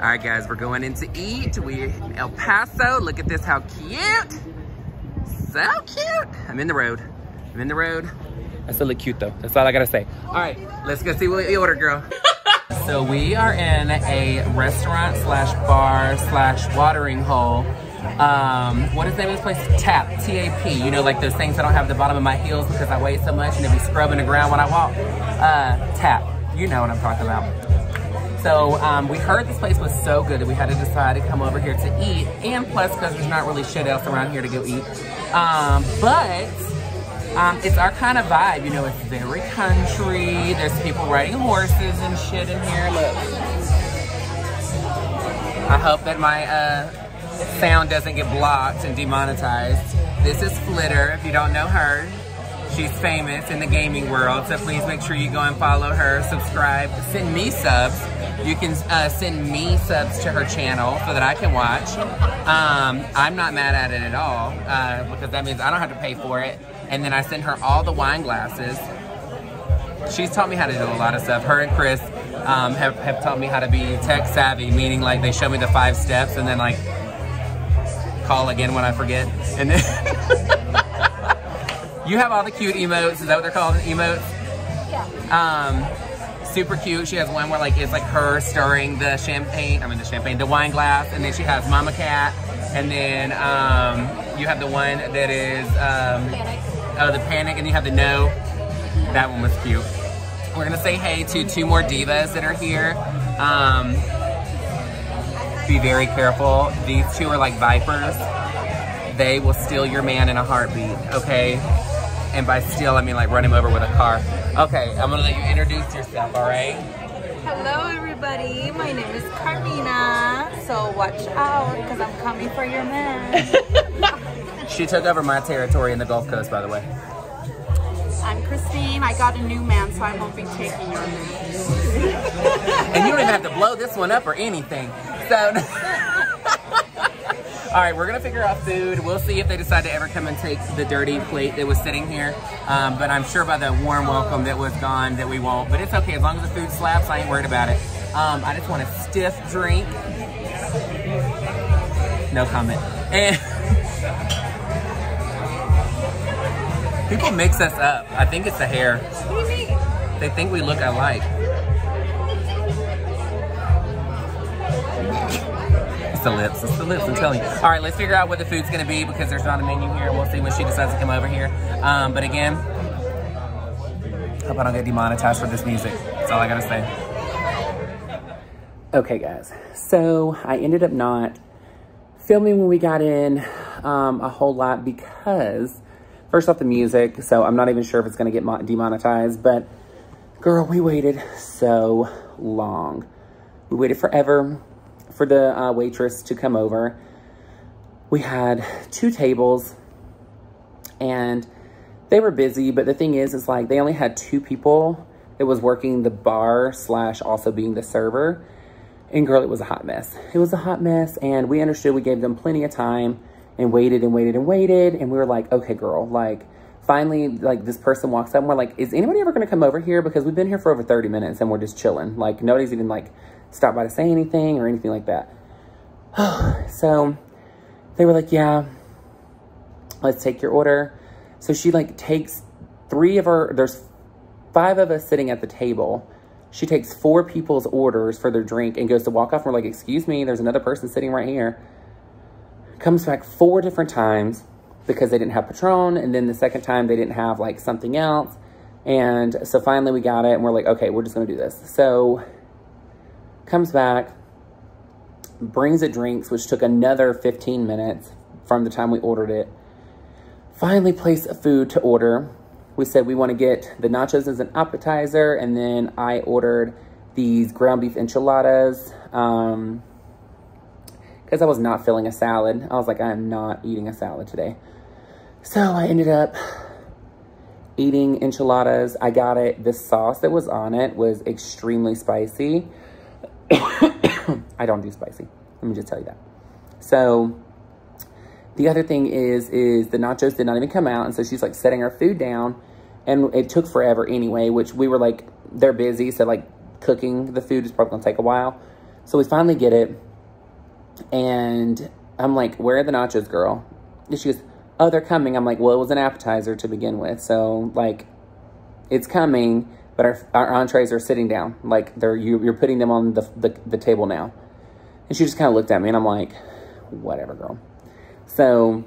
All right, guys, we're going in to eat. We're in El Paso. Look at this, how cute. So cute. I'm in the road. I'm in the road. I still look cute though. That's all I gotta say. All right, let's go see what we order, girl. so we are in a restaurant slash bar slash watering hole. Um, what is the name of this place? Tap, T-A-P. You know, like those things I don't have at the bottom of my heels because I weigh so much and they be scrubbing the ground when I walk. Uh, tap. You know what I'm talking about. So um, we heard this place was so good that we had to decide to come over here to eat. And plus, because there's not really shit else around here to go eat. Um, but um, it's our kind of vibe. You know, it's very country. There's people riding horses and shit in here. Look. I hope that my uh, sound doesn't get blocked and demonetized. This is Flitter, if you don't know her. She's famous in the gaming world, so please make sure you go and follow her, subscribe, send me subs. You can uh, send me subs to her channel so that I can watch. Um, I'm not mad at it at all uh, because that means I don't have to pay for it. And then I send her all the wine glasses. She's taught me how to do a lot of stuff. Her and Chris um, have, have taught me how to be tech savvy, meaning like they show me the five steps and then like call again when I forget. And then you have all the cute emotes. Is that what they're called? Emotes? Yeah. Um, super cute. She has one where like it's like her stirring the champagne, I mean the champagne, the wine glass, and then she has Mama Cat, and then um, you have the one that is um, oh the panic, and you have the no. That one was cute. We're gonna say hey to two more divas that are here. Um, be very careful. These two are like vipers. They will steal your man in a heartbeat, okay? And by steal, I mean like run him over with a car. Okay, I'm gonna let you introduce yourself, all right? Hello everybody, my name is Carmina. So watch out, because I'm coming for your man. She took over my territory in the Gulf Coast, by the way. I'm Christine. I got a new man, so I won't be taking your man. And you don't even have to blow this one up or anything. So, all right, we're gonna figure out food. We'll see if they decide to ever come and take the dirty plate that was sitting here. Um, but I'm sure by the warm welcome that was gone that we won't. But it's okay, as long as the food slaps, I ain't worried about it. Um, I just want a stiff drink. No comment. And people mix us up. I think it's the hair. What do you mean? They think we look alike. It's the lips. It's the lips. I'm telling you. All right, let's figure out what the food's gonna be because there's not a menu here. We'll see when she decides to come over here. Um, but again, hope I don't get demonetized for this music. That's all I gotta say. Okay, guys. So I ended up not filming when we got in um, a whole lot because first off the music. So I'm not even sure if it's gonna get demonetized, but girl, we waited so long. We waited forever for the uh, waitress to come over. We had two tables and they were busy, but the thing is, is like they only had two people. It was working the bar slash also being the server. And girl, it was a hot mess. It was a hot mess and we understood we gave them plenty of time and waited and waited and waited. And we were like, okay, girl, like finally, like this person walks up and we're like, is anybody ever gonna come over here? Because we've been here for over 30 minutes and we're just chilling. Like nobody's even like stopped by to say anything or anything like that. so they were like, yeah, let's take your order. So she like takes three of her, there's five of us sitting at the table. She takes four people's orders for their drink and goes to walk off. And we're like, excuse me, there's another person sitting right here. Comes back four different times because they didn't have Patron. And then the second time they didn't have like something else. And so finally we got it and we're like, okay, we're just going to do this. So comes back, brings the drinks, which took another 15 minutes from the time we ordered it. Finally placed a food to order. We said we want to get the nachos as an appetizer, and then I ordered these ground beef enchiladas um, because I was not feeling a salad. I was like, I am not eating a salad today. So I ended up eating enchiladas. I got it. The sauce that was on it was extremely spicy. I don't do spicy. Let me just tell you that. So the other thing is, is the nachos did not even come out. And so she's like setting her food down and it took forever anyway, which we were like, they're busy. So like cooking the food is probably gonna take a while. So we finally get it. And I'm like, where are the nachos, girl? And she goes, oh, they're coming. I'm like, well, it was an appetizer to begin with. So, like, it's coming, but our, our entrees are sitting down. Like, they're you, you're putting them on the, the, the table now. And she just kind of looked at me, and I'm like, whatever, girl. So,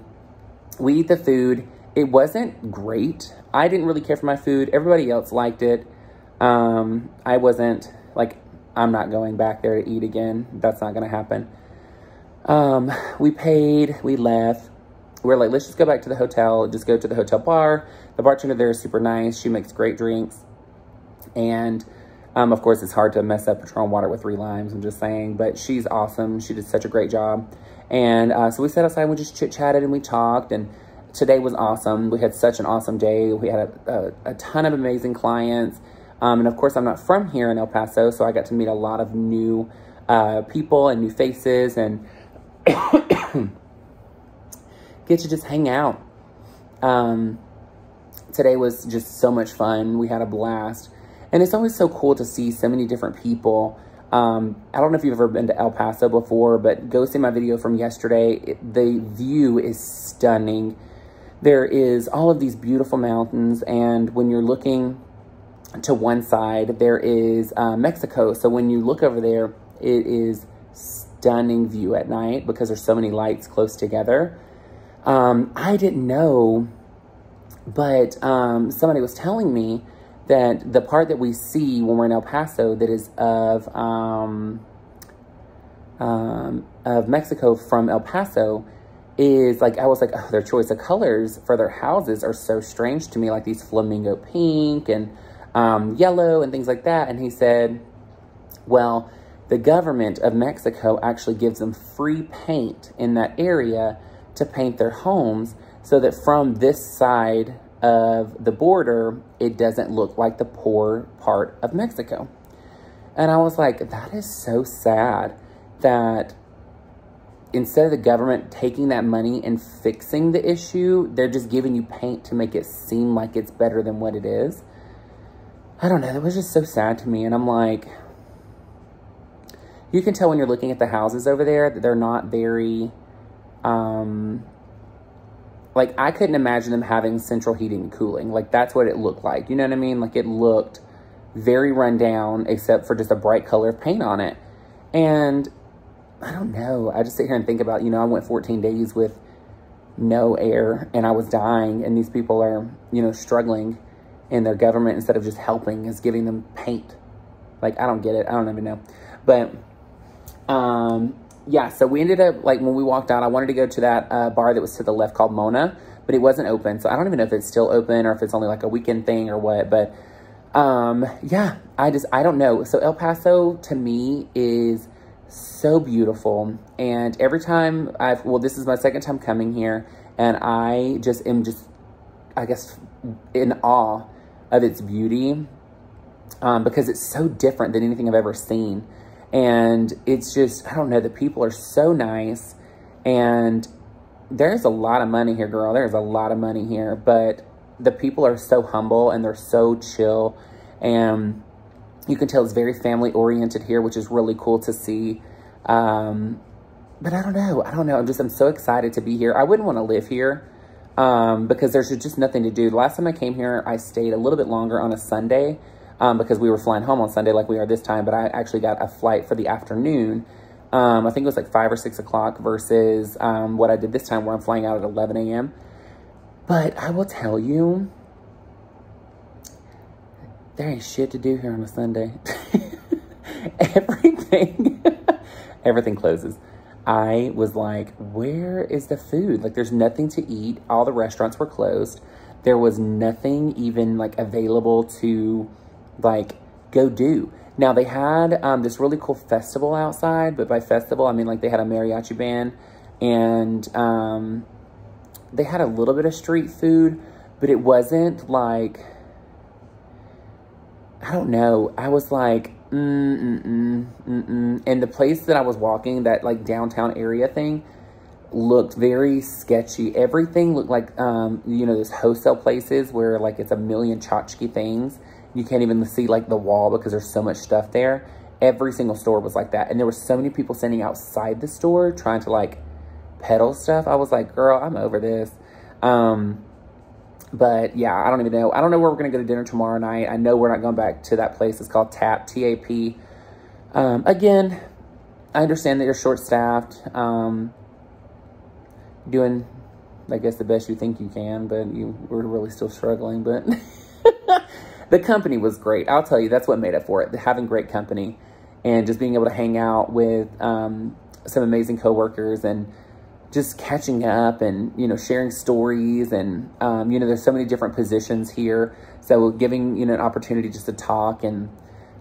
we eat the food. It wasn't great. I didn't really care for my food. Everybody else liked it. Um, I wasn't, like, I'm not going back there to eat again. That's not going to happen. Um, we paid, we left. We are like, let's just go back to the hotel, just go to the hotel bar. The bartender there is super nice. She makes great drinks. And, um, of course, it's hard to mess up Patron water with three limes, I'm just saying. But she's awesome. She did such a great job. And uh, so we sat outside and we just chit-chatted and we talked. And today was awesome. We had such an awesome day. We had a, a, a ton of amazing clients. Um, and, of course, I'm not from here in El Paso, so I got to meet a lot of new uh, people and new faces. And get to just hang out. Um, today was just so much fun. We had a blast. And it's always so cool to see so many different people. Um, I don't know if you've ever been to El Paso before, but go see my video from yesterday. It, the view is stunning. There is all of these beautiful mountains, and when you're looking to one side, there is uh, Mexico. So when you look over there, it is stunning view at night because there's so many lights close together. Um, I didn't know, but um, somebody was telling me that the part that we see when we're in El Paso that is of um, um, of Mexico from El Paso is like I was like oh, their choice of colors for their houses are so strange to me like these flamingo pink and um, yellow and things like that. And he said well the government of Mexico actually gives them free paint in that area to paint their homes so that from this side of the border, it doesn't look like the poor part of Mexico. And I was like, that is so sad that instead of the government taking that money and fixing the issue, they're just giving you paint to make it seem like it's better than what it is. I don't know. That was just so sad to me. And I'm like, you can tell when you're looking at the houses over there that they're not very um, like I couldn't imagine them having central heating and cooling. Like that's what it looked like. You know what I mean? Like it looked very run down except for just a bright color of paint on it. And I don't know. I just sit here and think about, you know, I went 14 days with no air and I was dying and these people are, you know, struggling and their government instead of just helping is giving them paint. Like I don't get it. I don't even know. But um yeah, so we ended up, like, when we walked out, I wanted to go to that uh, bar that was to the left called Mona, but it wasn't open. So I don't even know if it's still open or if it's only like a weekend thing or what. But um, yeah, I just, I don't know. So El Paso to me is so beautiful. And every time I've, well, this is my second time coming here, and I just am just, I guess, in awe of its beauty um, because it's so different than anything I've ever seen. And it's just, I don't know, the people are so nice. And there's a lot of money here, girl. There's a lot of money here. But the people are so humble and they're so chill. And you can tell it's very family oriented here, which is really cool to see. Um, but I don't know. I don't know. I'm just, I'm so excited to be here. I wouldn't want to live here um, because there's just nothing to do. The last time I came here, I stayed a little bit longer on a Sunday um, because we were flying home on Sunday like we are this time, but I actually got a flight for the afternoon. Um, I think it was like 5 or 6 o'clock versus um, what I did this time where I'm flying out at 11 a.m. But I will tell you, there ain't shit to do here on a Sunday. everything, everything closes. I was like, where is the food? Like, there's nothing to eat. All the restaurants were closed. There was nothing even like available to like go do. Now they had um, this really cool festival outside, but by festival I mean like they had a mariachi band and um, they had a little bit of street food, but it wasn't like I don't know. I was like, mm, mm, mm, and the place that I was walking, that like downtown area thing, looked very sketchy. Everything looked like, um, you know, those wholesale places where like it's a million tchotchke things you can't even see like the wall because there's so much stuff there. every single store was like that. And there were so many people standing outside the store trying to like peddle stuff. I was like, girl, I'm over this. Um, but yeah, I don't even know. I don't know where we're going to go to dinner tomorrow night. I know we're not going back to that place. It's called TAP, T-A-P. Um, again, I understand that you're short-staffed, um, doing, I guess, the best you think you can, but you we're really still struggling. But the company was great. I'll tell you, that's what made it for it. Having great company and just being able to hang out with um, some amazing coworkers and just catching up and, you know, sharing stories. And, um, you know, there's so many different positions here. So giving, you know, an opportunity just to talk and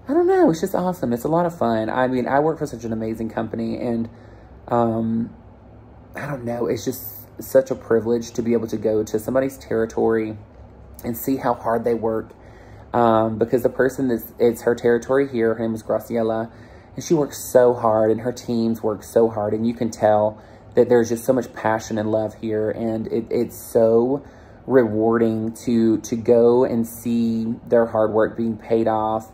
I don't know. It's just awesome. It's a lot of fun. I mean, I work for such an amazing company and, um, I don't know. It's just such a privilege to be able to go to somebody's territory and see how hard they work. Um, because the person that's, it's her territory here, her name is Graciela, and she works so hard and her teams work so hard and you can tell that there's just so much passion and love here and it, it's so rewarding to to go and see their hard work being paid off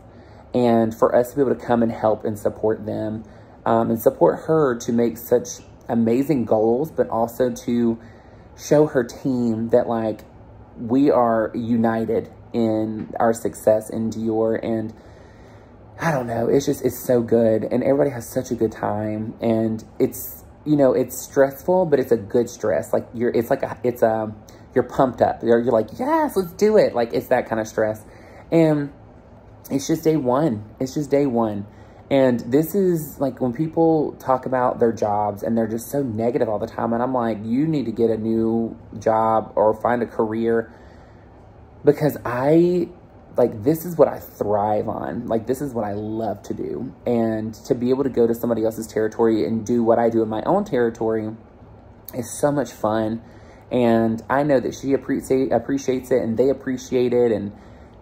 and for us to be able to come and help and support them um, and support her to make such amazing goals but also to show her team that like we are united in our success in Dior and I don't know, it's just, it's so good. And everybody has such a good time. And it's, you know, it's stressful, but it's a good stress. Like you're, it's like, a, it's a, you're pumped up. You're, you're like, yes, let's do it. Like it's that kind of stress. And it's just day one. It's just day one. And this is like when people talk about their jobs and they're just so negative all the time. And I'm like, you need to get a new job or find a career because I like this is what I thrive on. Like this is what I love to do. And to be able to go to somebody else's territory and do what I do in my own territory is so much fun. And I know that she appreciate, appreciates it and they appreciate it. And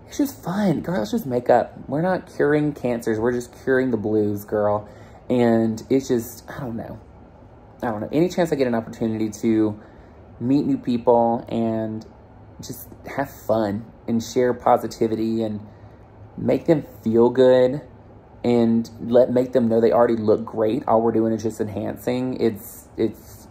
it's just fun. Girl, it's just makeup. We're not curing cancers. We're just curing the blues, girl. And it's just, I don't know. I don't know. Any chance I get an opportunity to meet new people and just have fun and share positivity and make them feel good and let make them know they already look great. All we're doing is just enhancing. It's it's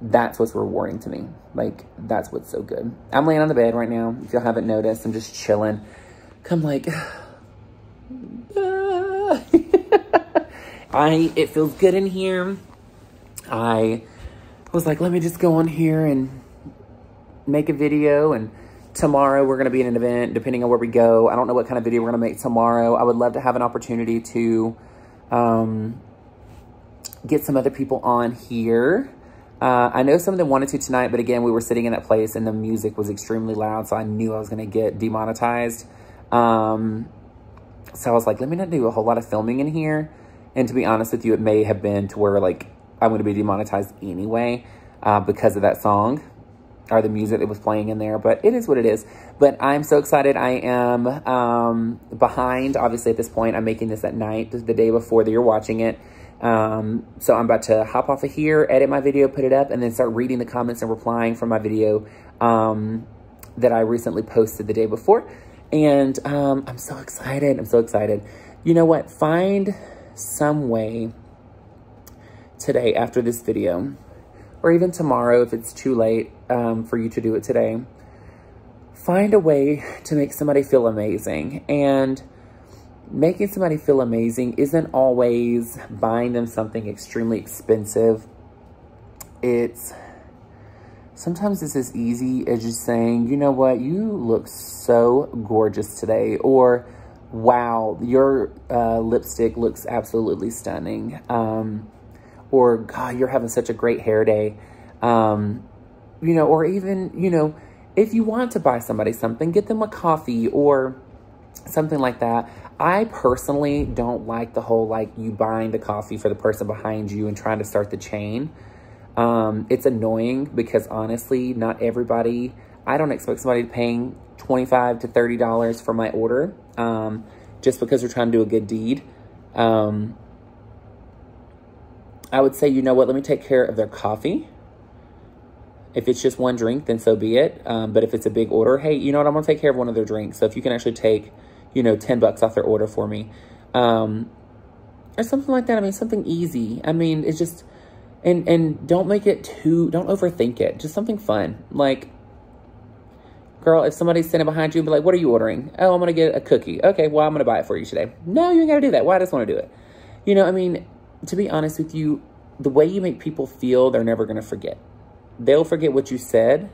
that's what's rewarding to me. Like that's what's so good. I'm laying on the bed right now. If y'all haven't noticed, I'm just chilling. Come like I it feels good in here. I was like, let me just go on here and make a video and tomorrow we're going to be in an event depending on where we go. I don't know what kind of video we're going to make tomorrow. I would love to have an opportunity to um, get some other people on here. Uh, i know some of them wanted to tonight but again we were sitting in that place and the music was extremely loud so i knew i was going to get demonetized. Um, so i was like let me not do a whole lot of filming in here. And to be honest with you it may have been to where like i'm going to be demonetized anyway uh, because of that song or the music that was playing in there, but it is what it is. But I'm so excited. I am um, behind, obviously, at this point. I'm making this at night, the day before that you're watching it. Um, so I'm about to hop off of here, edit my video, put it up, and then start reading the comments and replying from my video um, that I recently posted the day before. And um, I'm so excited. I'm so excited. You know what? Find some way today after this video or even tomorrow if it's too late um, for you to do it today, find a way to make somebody feel amazing. And making somebody feel amazing isn't always buying them something extremely expensive. It's sometimes it's as easy as just saying, you know what, you look so gorgeous today. Or, wow, your uh, lipstick looks absolutely stunning. Um, or God, you're having such a great hair day. Um, you know, or even, you know, if you want to buy somebody something, get them a coffee or something like that. I personally don't like the whole, like, you buying the coffee for the person behind you and trying to start the chain. Um, it's annoying because honestly, not everybody, I don't expect somebody to paying 25 to $30 for my order, um, just because they're trying to do a good deed. Um, I would say, you know what, let me take care of their coffee. If it's just one drink, then so be it. Um, but if it's a big order, hey, you know what, I'm going to take care of one of their drinks. So if you can actually take, you know, 10 bucks off their order for me. Um, or something like that. I mean, something easy. I mean, it's just, and, and don't make it too, don't overthink it. Just something fun. Like, girl, if somebody's standing behind you and be like, what are you ordering? Oh, I'm going to get a cookie. Okay, well, I'm going to buy it for you today. No, you ain't got to do that. Why? I just want to do it. You know, I mean, to be honest with you, the way you make people feel, they're never going to forget. They'll forget what you said,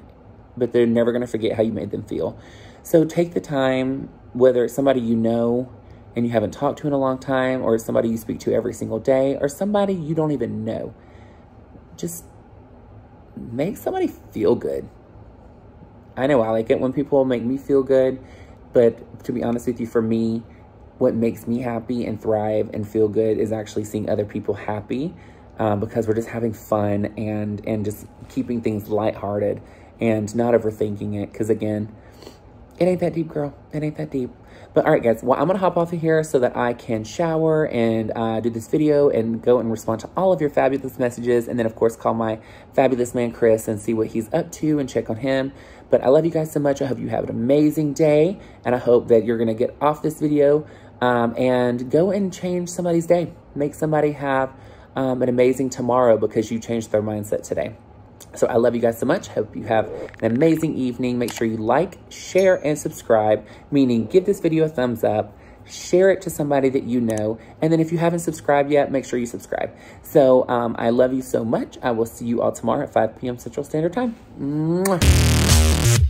but they're never going to forget how you made them feel. So take the time, whether it's somebody you know and you haven't talked to in a long time, or somebody you speak to every single day, or somebody you don't even know. Just make somebody feel good. I know I like it when people make me feel good, but to be honest with you, for me, what makes me happy and thrive and feel good is actually seeing other people happy um, because we're just having fun and and just keeping things lighthearted and not overthinking it. Because again, it ain't that deep, girl. It ain't that deep. But all right, guys. Well, I'm to hop off of here so that I can shower and uh, do this video and go and respond to all of your fabulous messages. And then, of course, call my fabulous man, Chris, and see what he's up to and check on him. But I love you guys so much. I hope you have an amazing day. And I hope that you're to get off this video um, and go and change somebody's day. Make somebody have um, an amazing tomorrow because you changed their mindset today. So I love you guys so much. Hope you have an amazing evening. Make sure you like, share, and subscribe, meaning give this video a thumbs up, share it to somebody that you know, and then if you haven't subscribed yet, make sure you subscribe. So um, I love you so much. I will see you all tomorrow at 5 p.m. Central Standard Time. Mwah.